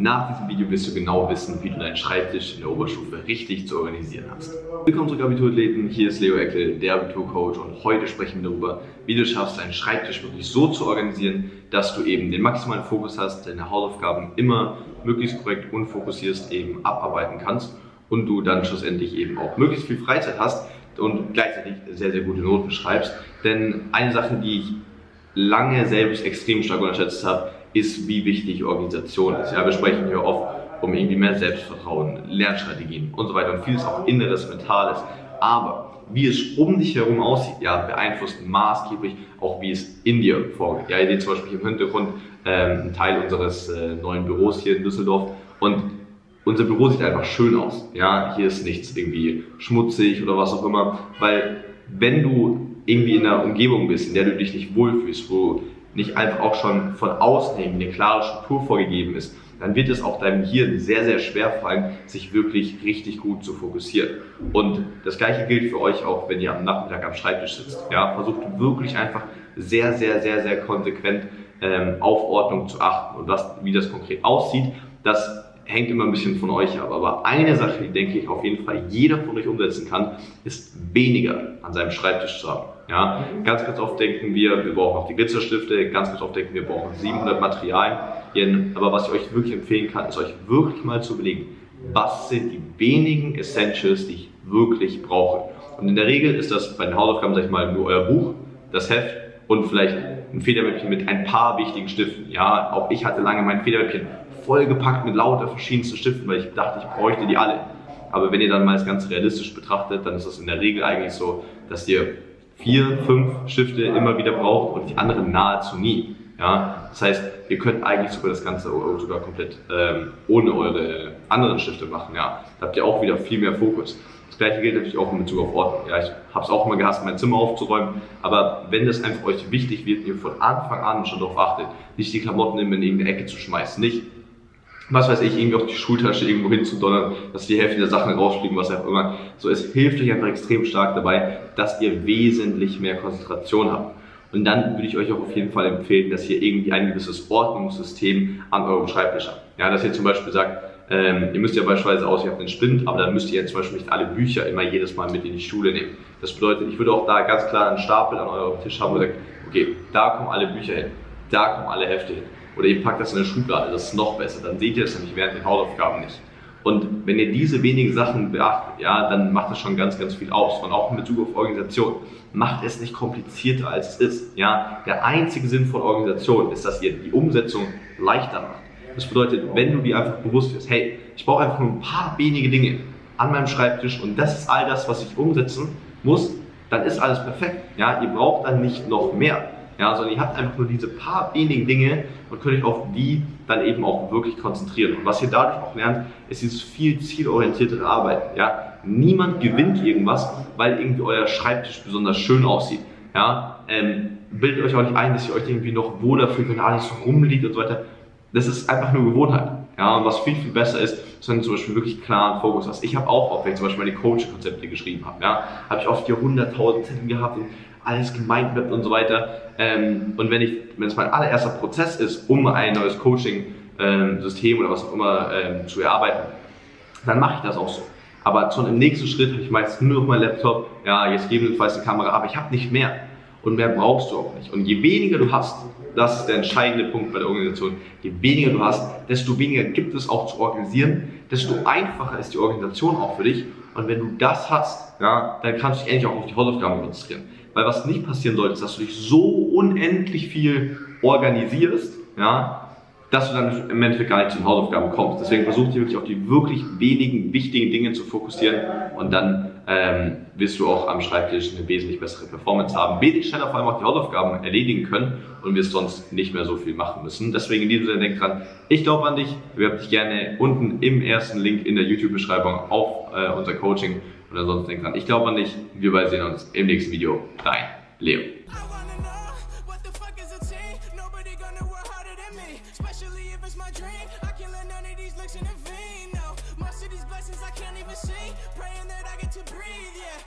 Nach diesem Video wirst du genau wissen, wie du deinen Schreibtisch in der Oberstufe richtig zu organisieren hast. Willkommen zurück Abiturathleten, hier ist Leo Eckel, der Abiturcoach und heute sprechen wir darüber, wie du schaffst, deinen Schreibtisch wirklich so zu organisieren, dass du eben den maximalen Fokus hast, deine Hausaufgaben immer möglichst korrekt und fokussierst eben abarbeiten kannst und du dann schlussendlich eben auch möglichst viel Freizeit hast und gleichzeitig sehr, sehr gute Noten schreibst. Denn eine Sache, die ich lange selbst extrem stark unterschätzt habe, ist, wie wichtig Organisation ist. Ja, wir sprechen hier oft um irgendwie mehr Selbstvertrauen, Lernstrategien und so weiter und vieles auch Inneres, Mentales. Aber wie es um dich herum aussieht, ja, beeinflusst maßgeblich auch, wie es in dir vorgeht. Ja, ihr seht zum Beispiel im Hintergrund ähm, einen Teil unseres äh, neuen Büros hier in Düsseldorf und unser Büro sieht einfach schön aus. Ja, hier ist nichts irgendwie schmutzig oder was auch immer, weil wenn du irgendwie in einer Umgebung bist, in der du dich nicht wohlfühlst, wo nicht einfach auch schon von außen eine klare Struktur vorgegeben ist, dann wird es auch deinem Hirn sehr, sehr schwer fallen, sich wirklich richtig gut zu fokussieren. Und das gleiche gilt für euch auch, wenn ihr am Nachmittag am Schreibtisch sitzt. Ja, versucht wirklich einfach sehr, sehr, sehr, sehr konsequent ähm, auf Ordnung zu achten. Und was, wie das konkret aussieht, das hängt immer ein bisschen von euch ab. Aber eine Sache, die denke ich auf jeden Fall jeder von euch umsetzen kann, ist weniger an seinem Schreibtisch zu haben. Ja, ganz, ganz oft denken wir, wir brauchen auch die Glitzerstifte, ganz, ganz oft denken wir, wir brauchen 700 Materialien. Aber was ich euch wirklich empfehlen kann, ist euch wirklich mal zu überlegen, was sind die wenigen Essentials, die ich wirklich brauche. Und in der Regel ist das bei den Hausaufgaben, sag ich mal, nur euer Buch, das Heft und vielleicht ein Federmäppchen mit ein paar wichtigen Stiften. Ja, auch ich hatte lange mein Federmäppchen vollgepackt mit lauter verschiedensten Stiften, weil ich dachte, ich bräuchte die alle. Aber wenn ihr dann mal das Ganze realistisch betrachtet, dann ist es in der Regel eigentlich so, dass ihr vier, fünf Stifte immer wieder braucht und die anderen nahezu nie. Ja, das heißt, ihr könnt eigentlich sogar das Ganze sogar komplett ähm, ohne eure anderen Stifte machen. Ja, da habt ihr auch wieder viel mehr Fokus. Das gleiche gilt natürlich auch in Bezug auf Ordnung. Ja, ich habe es auch immer gehasst, mein Zimmer aufzuräumen, aber wenn das einfach euch wichtig wird, ihr von Anfang an schon darauf achtet, nicht die Klamotten in irgendeine Ecke zu schmeißen, nicht was weiß ich, irgendwie auf die Schultasche irgendwo hinzudonnern, dass die Hälfte der Sachen rausfliegen, was auch immer. So, es hilft euch einfach extrem stark dabei, dass ihr wesentlich mehr Konzentration habt. Und dann würde ich euch auch auf jeden Fall empfehlen, dass ihr irgendwie ein gewisses Ordnungssystem an eurem Schreibtisch habt. Ja, dass ihr zum Beispiel sagt, ähm, ihr müsst ja beispielsweise aus, ihr habt einen Spind, aber dann müsst ihr ja zum Beispiel nicht alle Bücher immer jedes Mal mit in die Schule nehmen. Das bedeutet, ich würde auch da ganz klar einen Stapel an eurem Tisch haben und sagen, okay, da kommen alle Bücher hin, da kommen alle Hefte hin oder ihr packt das in eine Schublade, das ist noch besser. Dann seht ihr es nämlich während den Hausaufgaben nicht. Und wenn ihr diese wenigen Sachen beachtet, ja, dann macht das schon ganz, ganz viel aus. Und auch in Bezug auf Organisation. Macht es nicht komplizierter als es ist. Ja, der einzige Sinn von Organisation ist, dass ihr die Umsetzung leichter macht. Das bedeutet, wenn du dir einfach bewusst wirst, hey, ich brauche einfach nur ein paar wenige Dinge an meinem Schreibtisch und das ist all das, was ich umsetzen muss, dann ist alles perfekt. Ja, ihr braucht dann nicht noch mehr. Ja, sondern ihr habt einfach nur diese paar wenigen Dinge und könnt euch auf die dann eben auch wirklich konzentrieren. Und was ihr dadurch auch lernt, ist dieses viel zielorientiertere Arbeiten. Ja, niemand gewinnt irgendwas, weil irgendwie euer Schreibtisch besonders schön aussieht. Ja, ähm, bildet euch auch nicht ein, dass ihr euch irgendwie noch wohler fühlt, wenn alles rumliegt und so weiter. Das ist einfach nur Gewohnheit. Ja, und was viel, viel besser ist, ist, wenn du zum Beispiel wirklich klaren Fokus hast. Ich habe auch oft, wenn ich zum Beispiel meine Coaching-Konzepte geschrieben habe, ja, habe ich oft hier 100.000 Zettel gehabt und alles gemeint wird und so weiter. Ähm, und wenn ich, wenn es mein allererster Prozess ist, um ein neues Coaching-System ähm, oder was auch immer ähm, zu erarbeiten, dann mache ich das auch so. Aber schon im nächsten Schritt habe ich meistens nur noch meinen Laptop, ja, jetzt gegebenenfalls eine Kamera, aber ich habe nicht mehr. Und mehr brauchst du auch nicht. Und je weniger du hast, das ist der entscheidende Punkt bei der Organisation, je weniger du hast, desto weniger gibt es auch zu organisieren, desto einfacher ist die Organisation auch für dich. Und wenn du das hast, ja, dann kannst du dich endlich auch auf die Hausaufgaben konzentrieren. Weil was nicht passieren sollte, ist, dass du dich so unendlich viel organisierst, ja, dass du dann im Endeffekt gar nicht zu den Hausaufgaben kommst. Deswegen versuch dich wirklich auf die wirklich wenigen wichtigen Dinge zu fokussieren und dann ähm, wirst du auch am Schreibtisch eine wesentlich bessere Performance haben, wesentlich schneller vor allem auch die Hausaufgaben erledigen können und wirst sonst nicht mehr so viel machen müssen. Deswegen in diesem Sinne denk dran, ich glaube an dich, bewerb dich gerne unten im ersten Link in der YouTube-Beschreibung auf äh, unser Coaching und ansonsten denk dran, ich glaube an dich, wir beide sehen uns im nächsten Video. Dein Leo.